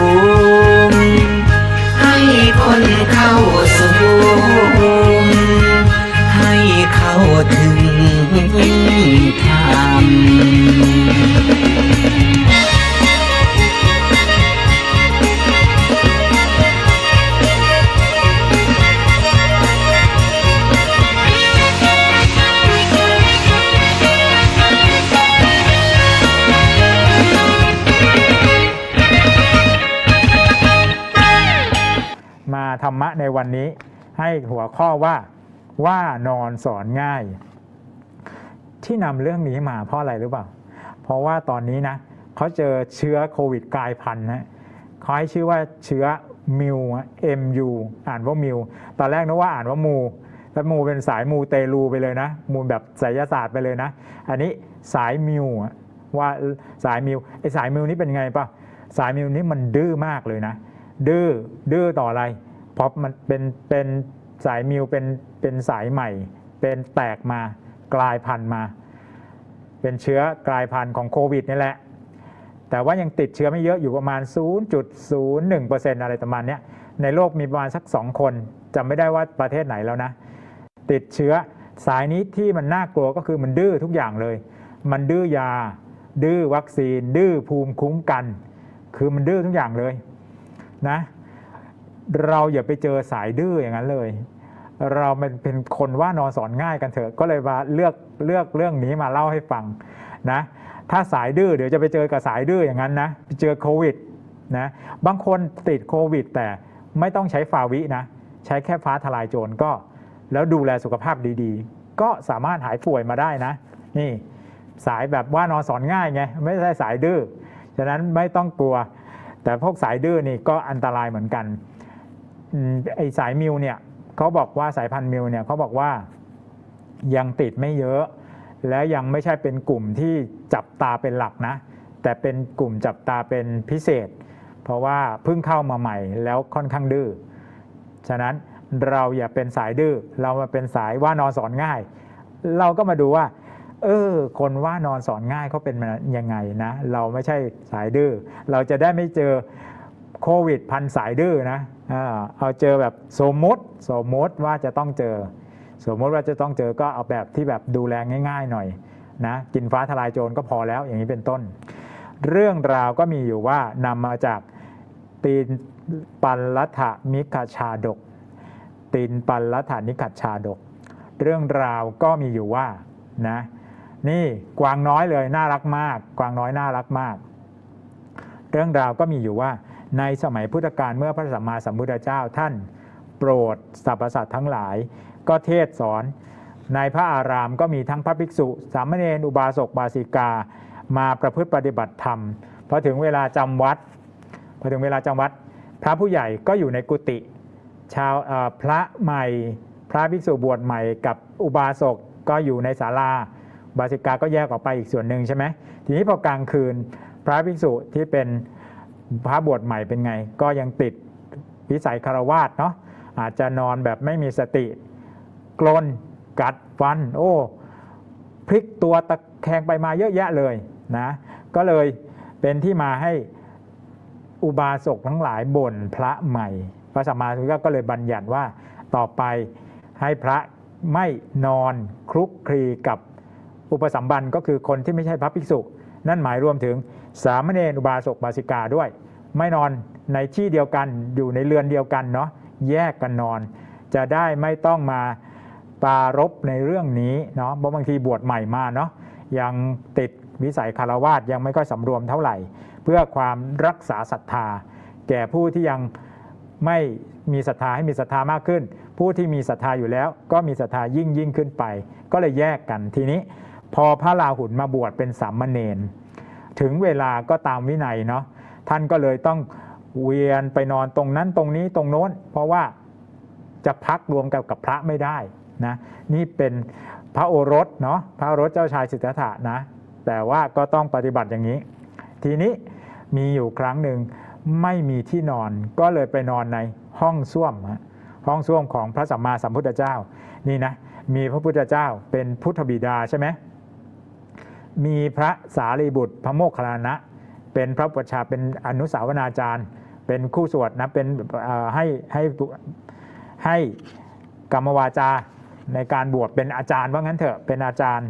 คนเข้าสู่ให้เข้าถึงธรรม ธรรมะในวันนี้ ให้หัวข้อว่าว่านอนสอนง่าย ที่นำเรื่องนี้มาเพราะอะไรหรือเปล่า เพราะว่าตอนนี้นะเขาเจอเชื้อโควิดกลายพันธุ์นะเขาให้ชื่อว่าเชื้อมิว MU อ่านว่ามิว ตอนแรกนึกว่าอ่านว่ามูแล้วมูเป็นสายมูเตลูไปเลยนะ มูแบบไสยศาสตร์ไปเลยนะ อันนี้สายมิวว่าสายมิวไอสายมิวนี้เป็นไงป่ะสายมิวนี้มันดื้อมากเลยนะ ดื้อดื้อต่ออะไร เพราะมันเป็นเป็นสายมิวเป็นเป็นสายใหม่ เป็นแตกมากลายพันธุ์มา เป็นเชื้อกลายพันธุ์ของโควิดนี่แหละ แต่ว่ายังติดเชื้อไม่เยอะอยู่ประมาณ 0.01%อะไรประมาณนี้ในโลกมีประมาณสัก 2 คนจำไม่ได้ว่าประเทศไหนแล้วนะ ติดเชื้อสายนี้ที่มันน่ากลัวก็คือมันดื้อทุกอย่างเลย มันดื้อยา ดื้อวัคซีน ดื้อภูมิคุ้มกัน คือมันดื้อทุกอย่างเลยนะ เราอย่าไปเจอสายดื้ออย่างนั้นเลย เราเป็นเป็นคนว่านอนสอนง่ายกันเถอะ ก็เลยมาเลือกเลือกเรื่องนี้มาเล่าให้ฟังนะ ถ้าสายดื้อเดี๋ยวจะไปเจอกับสายดื้ออย่างนั้นนะไปเจอโควิดนะบางคนติดโควิด แต่ไม่ต้องใช้ฟาวินะ ใช้แค่ฟ้าทลายโจรก็ แล้วดูแลสุขภาพดีๆ ก็สามารถหายป่วยมาได้นะ นี่สายแบบว่านอนสอนง่ายไงไม่ใช่สายดื้อฉะนั้นไม่ต้องกลัว แต่พวกสายดื้อนี่ก็อันตรายเหมือนกัน ไอสายมิวเนี่ยเขาบอกว่าสายพันธุ์มิวเนี่ยเขาบอกว่ายังติดไม่เยอะ และยังไม่ใช่เป็นกลุ่มที่จับตาเป็นหลักนะ แต่เป็นกลุ่มจับตาเป็นพิเศษ เพราะว่าเพิ่งเข้ามาใหม่แล้วค่อนข้างดื้อฉะนั้นเราอย่าเป็นสายดื้อเรามาเป็นสายว่านอนสอนง่าย เราก็มาดูว่า เออ คนว่านอนสอนง่ายเขาเป็นยังไงนะ เราไม่ใช่สายดื้อเราจะได้ไม่เจอ โควิดพันสายดื้อนะเอาเจอแบบสมมติสมมติว่าจะต้องเจอ สมมติว่าจะต้องเจอก็เอาแบบที่แบบดูแลง่าย ๆ หน่อยนะกินฟ้าทลายโจรก็พอแล้วอย่างนี้เป็นต้น เรื่องราวก็มีอยู่ว่านำมาจากตีนปัลลัฐมิคชาดก ตีนปัลลัฐนิคัชาดก เรื่องราวก็มีอยู่ว่านะนี่กวางน้อยเลยน่ารักมาก กวางน้อยน่ารักมาก เรื่องราวก็มีอยู่ว่า ในสมัยพุทธกาลเมื่อพระสัมมาสัมพุทธเจ้าท่านโปรดสรรพสัตว์ทั้งหลาย ก็เทศสอน ในพระอารามก็มีทั้งพระภิกษุ สามเณรอุบาสกบาสิกา มาประพฤติปฏิบัติธรรมพอถึงเวลาจำวัดพอถึงเวลาจำวัด พระผู้ใหญ่ก็อยู่ในกุฏิชาวพระใหม่ พระภิกษุบวชใหม่กับอุบาสกก็อยู่ในศาลาบาสิกาก็แยกออกไปอีกส่วนหนึ่งใช่ไหมทีนี้พอกลางคืน พระภิกษุที่เป็น พระบวชใหม่เป็นไง ก็ยังติดวิสัยคารวาสเนาะอาจจะนอนแบบไม่มีสติกลนกัดฟัน โอ้พลิกตัวตะแคงไปมาเยอะแยะเลยนะก็เลยเป็นที่มาให้อุบาสกทั้งหลายบ่นพระใหม่ พระสัมมาสัมพุทธเจ้าก็เลยบัญญัติว่าต่อไปให้พระไม่นอนคลุกคลีกับอุปสัมบันก็คือคนที่ไม่ใช่พระภิกษุ นั่นหมายรวมถึง สามเณรอุบาสกบาสิกาด้วย ไม่นอนในที่เดียวกันอยู่ในเรือนเดียวกันเนาะแยกกันนอน จะได้ไม่ต้องมาปรารบในเรื่องนี้เนาะเพราะบางทีบวชใหม่มาเนาะยังติดวิสัยคารวาสยังไม่ค่อยสำรวมเท่าไหร่ เพื่อความรักษาศรัทธา แก่ผู้ที่ยังไม่มีศรัทธาให้มีศรัทธามากขึ้น ผู้ที่มีศรัทธาอยู่แล้ว ก็มีศรัทธายิ่งยิ่งขึ้นไป ก็เลยแยกกันทีนี้ พอพระราหุลมาบวชเป็นสามเณร ถึงเวลาก็ตามวินัยเนาะท่านก็เลยต้องเวียนไปนอนตรงนั้นตรงนี้ตรงโน้น เพราะว่าจะพักรวมกับกับพระไม่ได้นะนี่เป็นพระโอรสเนาะพระโอรสเจ้าชายสิทธัตถะนะแต่ว่าก็ต้องปฏิบัติอย่างนี้ ทีนี้มีอยู่ครั้งหนึ่งไม่มีที่นอนก็เลยไปนอนในห้องส้วมห้องส้วมของพระสัมมาสัมพุทธเจ้านี่นะมีพระพุทธเจ้าเป็นพุทธบิดาใช่ไหม มีพระสารีบุตรพระโมคคัลลานะ เป็นพระปัจชาเป็นอนุสาวนาจารย์ เป็นคู่สวดนะเป็นให้ให้ให้กรรมวาจาในการบวชเป็นอาจารย์ว่างั้นเถอะเป็นอาจารย์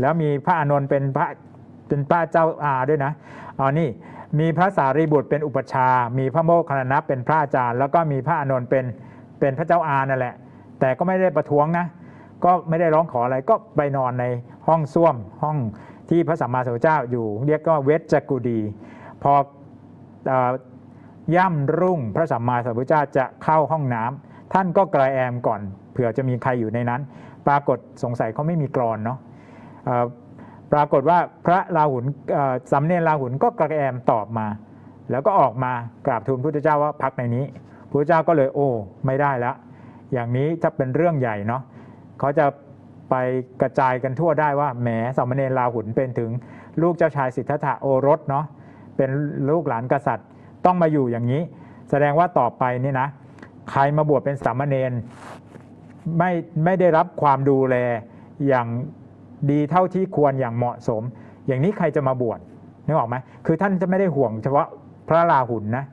แล้วมีพระอานนท์เป็นพระเป็นพระเจ้าอาด้วยนะอ๋อนี่มีพระสารีบุตรเป็นอุปชา มีพระโมคคัลลานะเป็นพระอาจารย์ แล้วก็มีพระอานนท์เป็นเป็นพระเจ้าอานั่นแหละ แต่ก็ไม่ได้ประท้วงนะ ก็ไม่ได้ร้องขออะไรก็ไปนอนใน ห้องส้วมห้องที่พระสัมมาสัมพุทธเจ้าอยู่ เรียกก็เวชกุดีพออย่ำรุ่งพระสัมมาสัมพุทธเจ้าจะเข้าห้องน้ำท่านก็กระแอมก่อน เผื่อจะมีใครอยู่ในนั้น ปรากฏสงสัยเขาไม่มีกรอนเนาะปรากฏว่าพระราหุลสำเนียนราหุลก็กระแอมตอบมา แล้วก็ออกมากราบทูลพระพุทธเจ้าว่าพักในนี้พระพุทธเจ้าก็เลยโอ้ไม่ได้แล้วอย่างนี้ถ้าเป็นเรื่องใหญ่เนาะเขาจะ ไปกระจายกันทั่วได้ว่าแหมสามเณรราหุลเป็นถึงลูกเจ้าชายสิทธัตถะโอรสเนาะเป็นลูกหลานกษัตริย์ต้องมาอยู่อย่างนี้ แสดงว่าต่อไปนี่นะ ใครมาบวชเป็นสามเณรไม่ไม่ได้รับความดูแลอย่างดีเท่าที่ควรอย่างเหมาะสม อย่างนี้ใครจะมาบวชนึกออกไหมคือท่านจะไม่ได้ห่วงเฉพาะพระราหุลนะ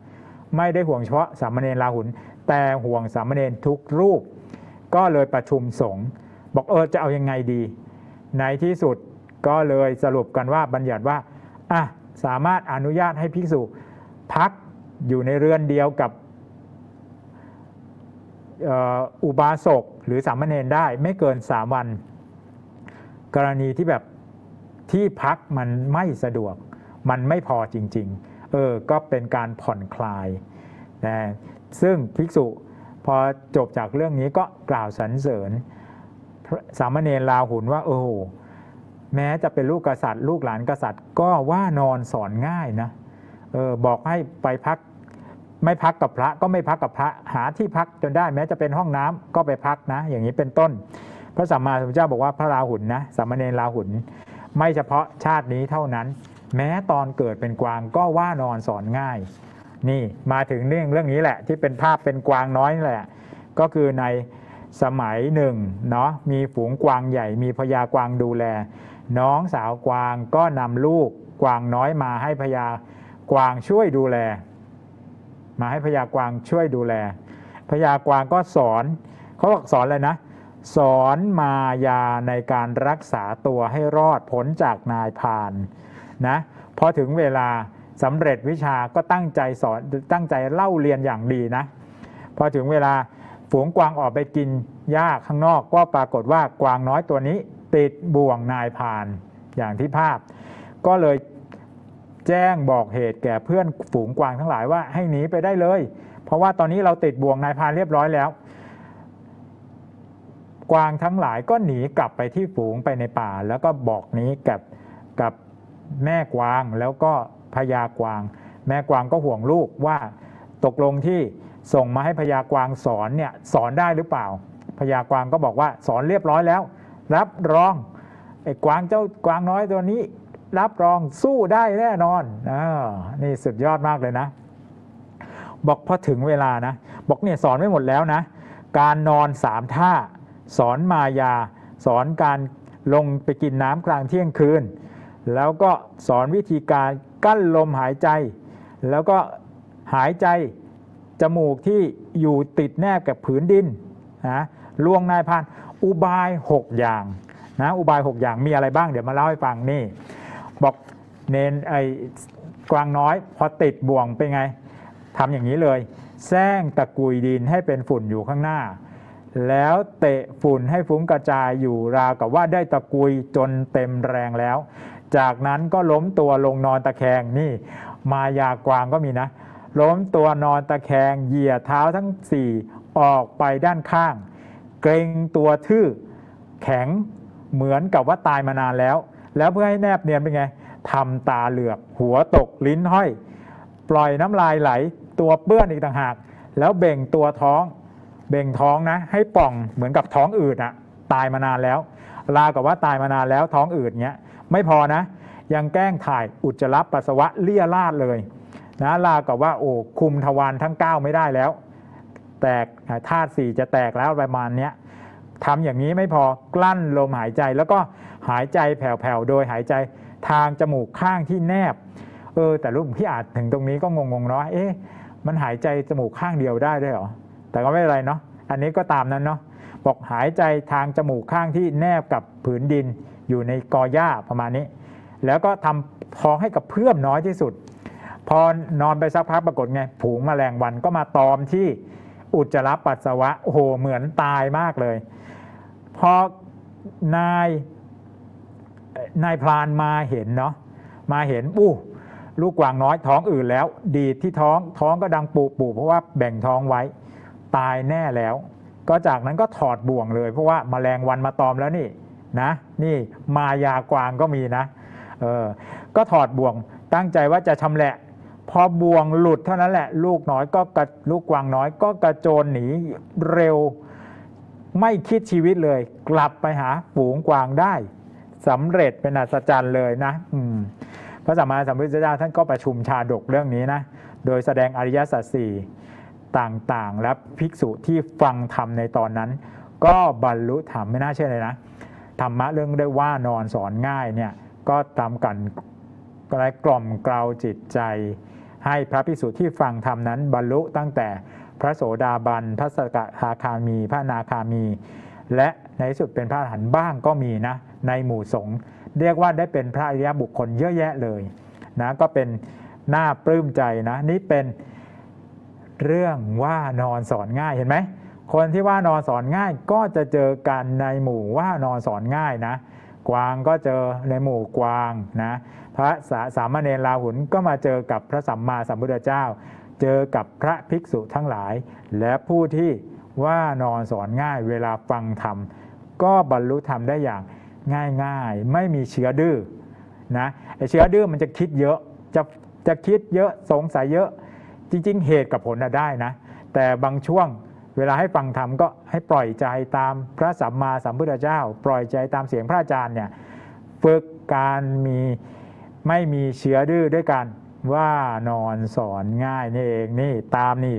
ไม่ได้ห่วงเฉพาะสามเณรราหุลแต่ห่วงสามเณรทุกรูป ก็เลยประชุมสงฆ์ บอกเออจะเอายังไงดี ในที่สุดก็เลยสรุปกันว่าบัญญัติว่าอะสามารถอนุญาตให้ภิกษุพักอยู่ในเรือนเดียวกับอุบาสกหรือสามเณรได้ไม่เกิน 3 วัน กรณีที่แบบที่พักมันไม่สะดวก มันไม่พอจริง ๆ เออ ก็เป็นการผ่อนคลายนะซึ่งภิกษุพอจบจากเรื่องนี้ก็กล่าวสรรเสริญ สามเณรลาหุนว่าโอ้โหแม้จะเป็นลูกกษัตริย์ ลูกหลานกษัตริย์ ก็ว่านอนสอนง่ายนะเออบอกให้ไปพักไม่พักกับพระก็ไม่พักกับพระหาที่พักจนได้ แม้จะเป็นห้องน้ำก็ไปพักนะ อย่างนี้เป็นต้น พระสัมมาสัมพุทธเจ้าบอกว่าพระราหุลนะสามเณรราหุลไม่เฉพาะชาตินี้เท่านั้น แม้ตอนเกิดเป็นกวางก็ว่านอนสอนง่าย นี่มาถึงเรื่องเรื่องนี้แหละ ที่เป็นภาพเป็นกวางน้อยนี่แหละ ก็คือใน สมัยหนึ่งเนาะมีฝูงกวางใหญ่ มีพญากวางดูแล น้องสาวกวางก็นำลูกกวางน้อยมาให้พญากวางช่วยดูแล มาให้พญากวางช่วยดูแลพญากวางก็สอนเขาบอกสอนเลยนะ สอนมายาในการรักษาตัวให้รอดพ้นจากนายพานนะพอถึงเวลาสำเร็จวิชาก็ตั้งใจสอนตั้งใจเล่าเรียนอย่างดีนะ พอถึงเวลา ฝูงกวางออกไปกินหญ้าข้างนอกก็ปรากฏว่ากวางน้อยตัวนี้ ติดบ่วงนายพานอย่างที่ภาพ ก็เลยแจ้งบอกเหตุแก่เพื่อนฝูงกวางทั้งหลายว่าให้หนีไปได้เลย เพราะว่าตอนนี้เราติดบ่วงนายพานเรียบร้อยแล้ว กวางทั้งหลายก็หนีกลับไปที่ฝูงไปในป่า แล้วก็บอกนี้กับกับแม่กวางแล้วก็พญากวาง แม่กวางก็ห่วงลูกว่าตกลงที่ ส่งมาให้พญากวางสอนเนี่ยสอนได้หรือเปล่าพญากวางก็บอกว่าสอนเรียบร้อยแล้ว รับรองไอ้กวางเจ้ากวางน้อยตัวนี้ รับรองสู้ได้แน่นอนอนี่สุดยอดมากเลยนะ บอกพอถึงเวลานะ บอกเนี่ยสอนไม่หมดแล้วนะ การนอนสามท่า สอนมายา สอนการลงไปกินน้ำกลางเที่ยงคืน แล้วก็สอนวิธีการกั้นลมหายใจ แล้วก็หายใจ จมูกที่อยู่ติดแนบกับผืนดินนะลวงนายพรานอุบาย 6 อย่างนะอุบาย 6 อย่างมีอะไรบ้างเดี๋ยวมาเล่าให้ฟังนี่ บอกเนนไอกวางน้อยพอติดบ่วงเป็นไงทำอย่างนี้เลยแซงตะกุยดินให้เป็นฝุ่นอยู่ข้างหน้า แล้วเตะฝุ่นให้ฟุ้งกระจายอยู่ราวกับว่าได้ตะกุยจนเต็มแรงแล้ว จากนั้นก็ล้มตัวลงนอนตะแคงนี่ มายากวางก็มีนะ ล้มตัวนอนตะแคงเหยียดเท้าทั้งสี่ออกไปด้านข้าง เกรงตัวทื่อแข็งเหมือนกับว่าตายมานานแล้ว แล้วเพื่อให้แนบเนียนเป็นไงทำตาเหลือกหัวตกลิ้นห้อย ปล่อยน้ำลายไหล ตัวเปื้อนอีกต่างหาก แล้วเบ่งตัวท้อง เบ่งท้องนะ ให้ป่องเหมือนกับท้องอืดอะตายมานานแล้วลากับว่าตายมานานแล้วท้องอืดเงี้ยไม่พอนะ ยังแกล้งถ่ายอุจจาระปัสสาวะเลี่ยราดเลย นะลากับว่าโอ้คุมทวารทั้ง 9 ไม่ได้แล้ว แตกธาตุสี่จะแตกแล้วประมาณเนี้ยทำอย่างนี้ไม่พอกลั้นลมหายใจแล้วก็หายใจแผ่วๆโดยหายใจทางจมูกข้างที่แนบ เออ แต่ลูกพี่อาจถึงตรงนี้ก็งงๆเนาะเอ๊ะมันหายใจจมูกข้างเดียวได้ด้วยเหรอแต่ก็ไม่เป็นไรเนาะอันนี้ก็ตามนั้นเนาะบอกหายใจทางจมูกข้างที่แนบกับผืนดินอยู่ในกอหญ้าประมาณนี้ แล้วก็ทำท้องให้กับเพื่อมน้อยที่สุด พอนอนไปสักพักปรากฏไงผูงแมลงวันก็มาตอมที่อุจจาระปัสสาวะโอ้โหเหมือนตายมากเลย พอนายนายพรานมาเห็นเนาะมาเห็นอู้ลูกกวางน้อยท้องอื่นแล้ว ดีที่ท้องท้องก็ดังปูปูเพราะว่าแบ่งท้องไว้ ตายแน่แล้ว ก็จากนั้นก็ถอดบ่วงเลย เพราะว่าแมลงวันมาตอมแล้วนี่นะนี่มายากวางก็มีนะเออก็ถอดบ่วงตั้งใจว่าจะชำแหละ อบ่วงหลุดเท่านั้นแหละ ลูกน้อยก็กระลูกกวางน้อยก็กระโจนหนีเร็ว ไม่คิดชีวิตเลย กลับไปหาฝูงกวางได้สำเร็จเป็นอัศจรรย์เลยนะพระสัมมาสัมพุทธเจ้าท่านก็ประชุมชาดกเรื่องนี้นะ โดยแสดงอริยสัจสี่ต่างๆ และภิกษุที่ฟังธรรมในตอนนั้น ก็บรรลุธรรมไม่น่าเชื่อเลยนะธรรมะเรื่องได้ว่านอนสอนง่ายเนี่ยก็ทำกันก็ได้กล่อมเกลาจิตใจ ให้พระภิกษุที่ฟังธรรมนั้นบรรลุตั้งแต่พระโสดาบัน พระสกทาคามี พระนาคามี และในสุดเป็นพระอรหันต์บ้างก็มีนะในหมู่สงฆ์เรียกว่าได้เป็นพระอริยบุคคลเยอะแยะเลยนะก็เป็นน่าปลื้มใจนะนี่เป็นเรื่องว่านอนสอนง่ายเห็นไหมคนที่ว่านอนสอนง่ายก็จะเจอกันในหมู่ว่านอนสอนง่ายนะ กวางก็เจอในหมู่กวางนะ พระสาสามเณรลาหุนก็มาเจอกับพระสัมมาสัมพุทธเจ้า เจอกับพระภิกษุทั้งหลาย และผู้ที่ว่านอนสอนง่ายเวลาฟังธรรม ก็บรรลุธรรมได้อย่างง่ายๆ ไม่มีเชื้อดื้อนะไอเชื้อดื้อมันจะคิดเยอะจะจะคิดเยอะสงสัยเยอะจริง ๆ เหตุกับผลน่ะได้นะ แต่บางช่วงเวลาให้ฟังธรรมก็ให้ปล่อยใจตามพระสัมมาสัมพุทธเจ้า ปล่อยใจตามเสียงพระอาจารย์เนี่ยฝึกการมี ไม่มีเชื้อดื้อด้วยกันว่านอนสอนง่ายนี่เองนี่ตามนี่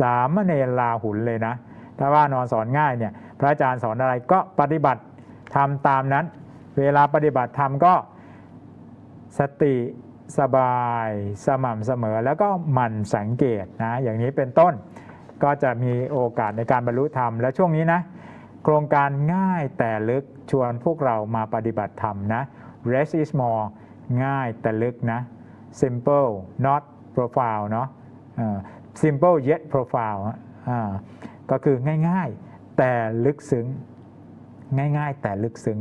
สามเณรลาหุนเลยนะ ถ้าว่านอนสอนง่ายเนี่ยพระอาจารย์สอนอะไรก็ปฏิบัติทำตามนั้น เวลาปฏิบัติธรรมก็สติสบายสม่ำเสมอแล้วก็หมั่นสังเกตนะอย่างนี้เป็นต้นก็จะมีโอกาสในการบรรลุธรรม และช่วงนี้นะ โครงการง่ายแต่ลึกชวนพวกเรามาปฏิบัติธรรมนะ less is more ง่ายแต่ลึกนะ simple not profile เนาะ simple yet profile อ่าก็คือง่ายๆแต่ลึกซึ้ง ง่ายๆแต่ลึกซึ้ง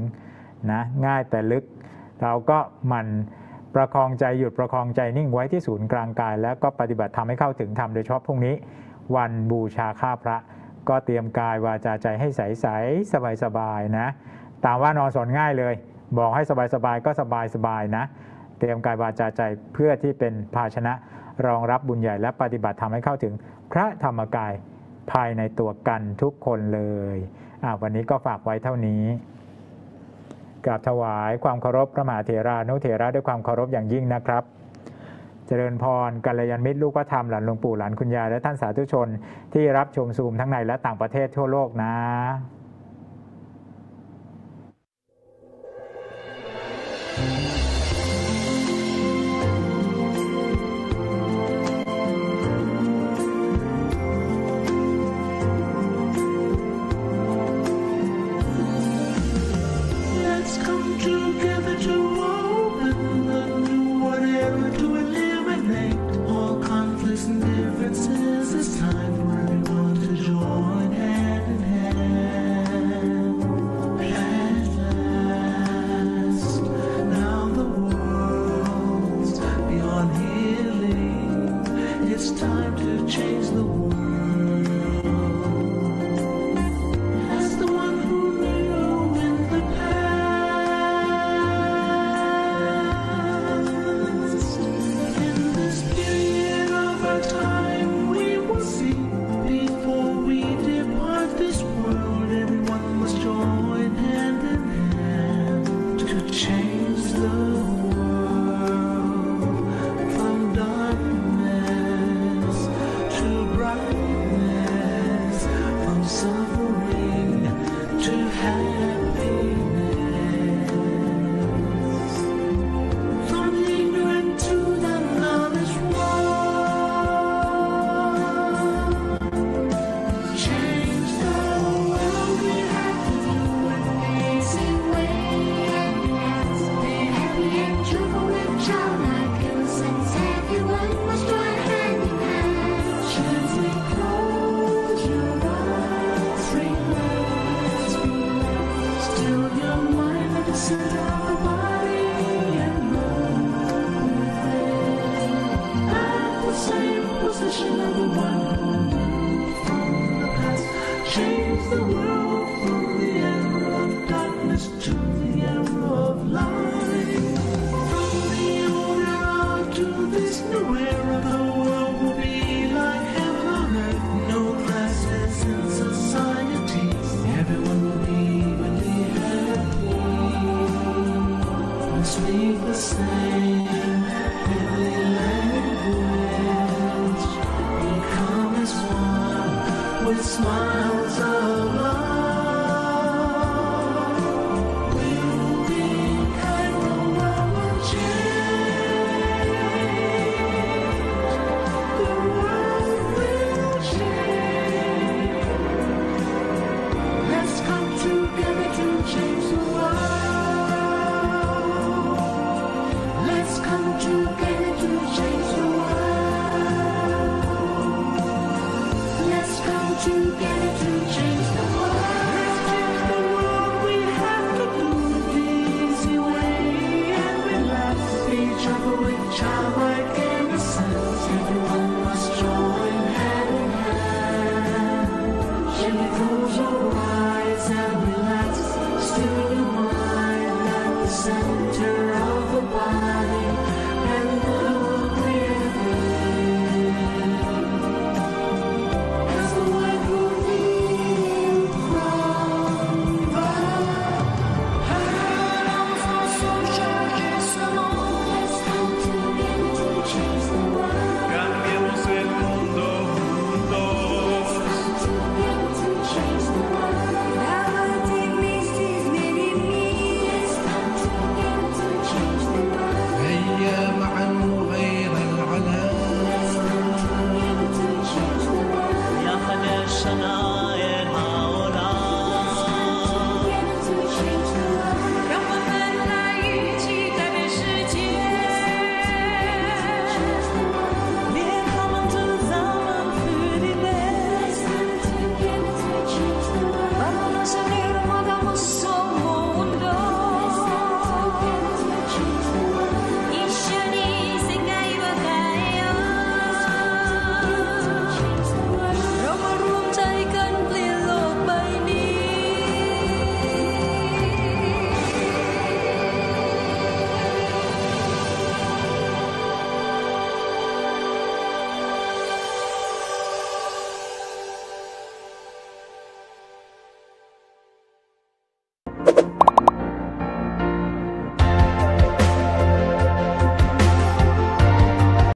นะง่ายแต่ลึก เราก็มันประคองใจหยุดประคองใจนิ่งไว้ที่ศูนย์กลางกาย แล้วก็ปฏิบัติทำให้เข้าถึงธรรมโดยเฉพาะพรุ่งนี้ วันบูชาข้าพระ ก็เตรียมกายวาจาใจให้ใส ๆ สบาย ๆ นะ ตามว่านอนสอนง่ายเลย บอกให้สบายๆก็สบายๆนะ เตรียมกายวาจาใจเพื่อที่เป็นภาชนะรองรับบุญใหญ่และปฏิบัติทำให้เข้าถึงพระธรรมกายภายในตัวกันทุกคนเลยวันนี้ก็ฝากไว้เท่านี้กราบถวายความเคารพพระมหาเถรานุเถระด้วยความเคารพอย่างยิ่งนะครับ เจริญพรกัลยาณมิตรลูกพระธรรมหลานหลวงปู่หลานคุณยายและท่านสาธุชนที่รับชมซูมทั้งในและต่างประเทศทั่วโลกนะ